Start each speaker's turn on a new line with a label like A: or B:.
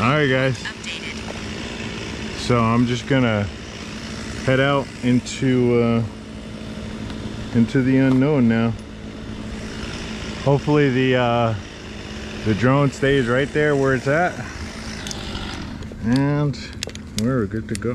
A: All right, guys.
B: Updated.
A: So I'm just gonna head out into uh, into the unknown now. Hopefully the uh, the drone stays right there where it's at, and we're good to go.